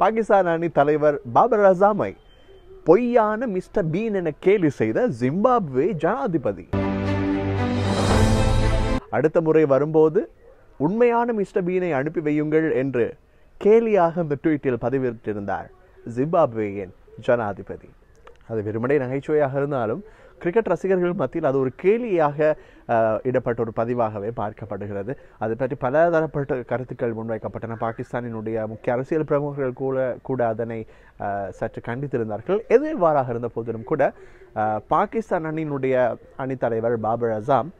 பாகிஸ்தான் அணி தலைவர் பாபர் அசாமை பொய்யான மிஸ்டர் பீன் என கேலி செய்த ஜிம்பாப்வே ஜனாதிபதி. அடுத்த முறை வரும்போது உண்மையான மிஸ்டர் பீனை அனுப்பி வையுங்கள் என்று கேலியாக அந்த ட்வீட்டில் பதிவிட்டிருந்தார் ஜிம்பாப்வேயின் ஜனாதிபதி. அது வெறுமனே நகைச்சுவையாக இருந்தாலும் கிரிக்கெட் ரசிகர்கள் மத்தியில் அது ஒரு கேலியாக இடப்பட்ட ஒரு பதிவாகவே பார்க்கப்படுகிறது. அது பற்றி பல தரப்பட்ட கருத்துக்கள் முன்வைக்கப்பட்டன. பாகிஸ்தானினுடைய முக்கிய அரசியல் பிரமுகர்கள் கூட கூட அதனை சற்று கண்டித்திருந்தார்கள். எது எவ்வாறாக இருந்த போதிலும் கூட பாகிஸ்தான் அணியினுடைய அணித்தலைவர் பாபர் அசாம்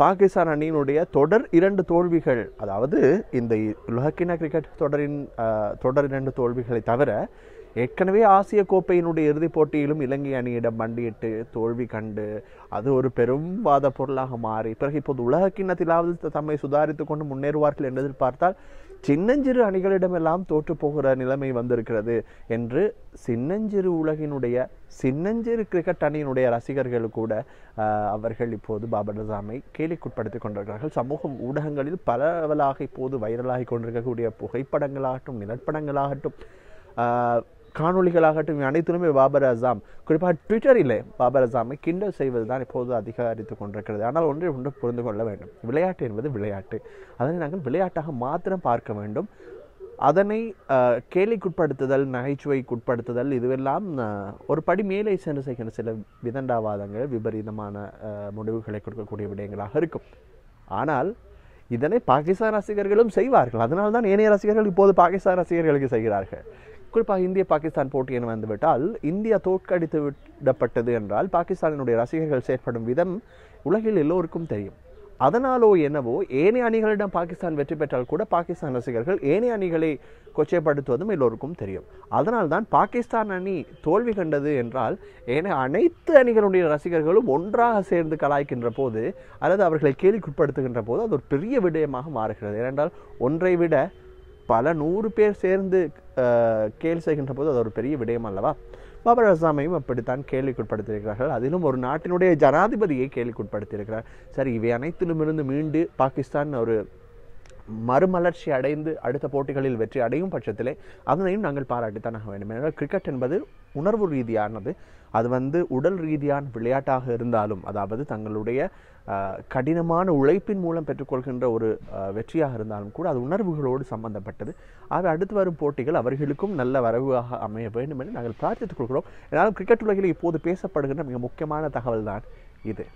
பாகிஸ்தான் அணியினுடைய தொடர் இரண்டு தோல்விகள் அதாவது இந்த உலகக்கிண கிரிக்கெட் தொடரின் தொடர் இரண்டு தோல்விகளை தவிர ஏற்கனவே ஆசிய கோப்பையினுடைய இறுதிப் போட்டியிலும் இலங்கை அணியிடம் மண்டியிட்டு தோல்வி கண்டு அது ஒரு பெரும் வாத பொருளாக மாறி பிறகு இப்போது உலக கிண்ணத்திலாவது த- தம்மை சுதாரித்துக் கொண்டு முன்னேறுவார்கள் என்று எதிர்பார்த்தால் சின்னஞ்சிறு அணிகளிடமெல்லாம் தோற்று போகிற நிலைமை வந்திருக்கிறது என்று சின்னஞ்சிறு உலகினுடைய சின்னஞ்சிறு கிரிக்கெட் அணியினுடைய ரசிகர்கள் கூட அவர்கள் இப்போது பாபர் நசாமை கேலிக்குட்படுத்திக் கொண்டிருக்கிறார்கள். சமூக ஊடகங்களில் பரவலாக இப்போது வைரலாகி கொண்டிருக்கக்கூடிய புகைப்படங்களாகட்டும் நிலப்படங்களாகட்டும் காணொலிகளாகட்டும் அனைத்திலுமே பாபர் அசாம். குறிப்பாக ட்விட்டரிலே பாபர் அசாமை கிண்டல் செய்வது தான் இப்போது அதிகரித்து கொண்டிருக்கிறது. ஆனால் ஒன்றை ஒன்று புரிந்து கொள்ள வேண்டும். விளையாட்டு என்பது விளையாட்டு. அதனை நாங்கள் விளையாட்டாக மாத்திரம் பார்க்க வேண்டும். அதனை கேலிக்குட்படுத்துதல் நகைச்சுவைக்குட்படுத்துதல் இதுவெல்லாம் ஒரு படி மேலே சென்று செய்கின்ற சில விதண்டாவாதங்கள் விபரீதமான முடிவுகளை கொடுக்கக்கூடிய விடயங்களாக இருக்கும். ஆனால் இதனை பாகிஸ்தான் ரசிகர்களும் செய்வார்கள். அதனால் தான் ஏனைய ரசிகர்கள் இப்போது பாகிஸ்தான் ரசிகர்களுக்கு செய்கிறார்கள். குறிப்பாக இந்திய பாகிஸ்தான் போட்டி என வந்துவிட்டால் இந்தியா தோற்கடித்து விடப்பட்டது என்றால் பாகிஸ்தானினுடைய ரசிகர்கள் செயற்படும் விதம் உலகில் எல்லோருக்கும் தெரியும். அதனாலோ என்னவோ ஏனைய அணிகளிடம் பாகிஸ்தான் வெற்றி பெற்றால் கூட பாகிஸ்தான் ரசிகர்கள் ஏனைய அணிகளை கொச்சைப்படுத்துவதும் எல்லோருக்கும் தெரியும். அதனால்தான் பாகிஸ்தான் அணி தோல்வி கண்டது என்றால் ஏனைய அனைத்து அணிகளுடைய ரசிகர்களும் ஒன்றாக சேர்ந்து கலாய்க்கின்ற போது அல்லது அவர்களை கேலிக்குட்படுத்துகின்ற போது அது ஒரு பெரிய விடயமாக மாறுகிறது. ஏனென்றால் ஒன்றை விட பல நூறு பேர் சேர்ந்து கேள்வி செய்கின்ற போது அது ஒரு பெரிய விடயம் அல்லவா? பாபர் அசாமையும் அப்படித்தான் கேள்விக்குட்படுத்தியிருக்கிறார்கள் அதிலும் ஒரு நாட்டினுடைய ஜனாதிபதியை கேள்விக்குட்படுத்தியிருக்கிறார் சரி இவை அனைத்திலும் இருந்து மீண்டு பாகிஸ்தான் ஒரு மறுமலர்ச்சி அடைந்து அடுத்த போட்டிகளில் வெற்றி அடையும் பட்சத்திலே அதனையும் நாங்கள் பாராட்டித்தான் ஆக வேண்டும். ஏன்னா கிரிக்கெட் என்பது உணர்வு ரீதியானது. அது வந்து உடல் ரீதியான விளையாட்டாக இருந்தாலும் அதாவது தங்களுடைய கடினமான உழைப்பின் மூலம் பெற்றுக்கொள்கின்ற ஒரு வெற்றியாக இருந்தாலும் கூட அது உணர்வுகளோடு சம்பந்தப்பட்டது. ஆக அடுத்து வரும் போட்டிகள் அவர்களுக்கும் நல்ல வரவாக அமைய வேண்டும் என்று நாங்கள் பிரார்த்தித்துக் கொள்கிறோம். என்னாலும் கிரிக்கெட் உலகில் இப்போது பேசப்படுகின்ற மிக முக்கியமான தகவல் தான் இது.